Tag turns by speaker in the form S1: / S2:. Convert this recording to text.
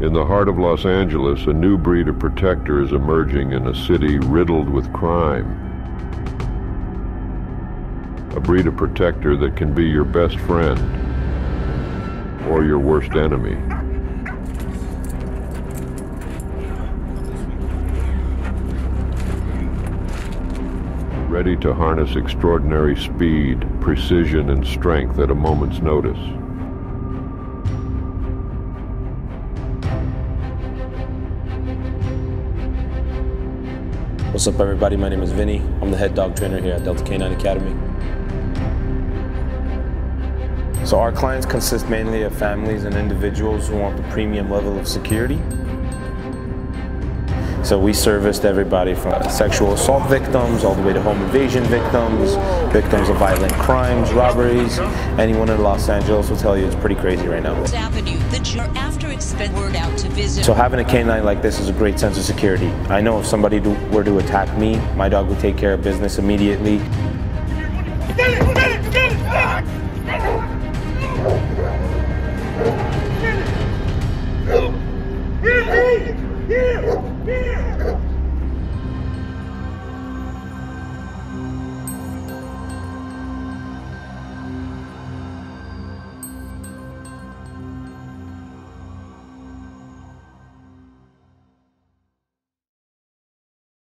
S1: In the heart of Los Angeles, a new breed of protector is emerging in a city riddled with crime. A breed of protector that can be your best friend or your worst enemy. Ready to harness extraordinary speed, precision, and strength at a moment's notice.
S2: What's up, everybody? My name is Vinny. I'm the head dog trainer here at Delta K9 Academy. So our clients consist mainly of families and individuals who want the premium level of security. So we serviced everybody from sexual assault victims all the way to home invasion victims, victims of violent crimes, robberies. Anyone in Los Angeles will tell you it's pretty crazy right now.
S3: Avenue, the after expend word out to visit.
S2: So having a canine like this is a great sense of security. I know if somebody do, were to attack me, my dog would take care of business immediately.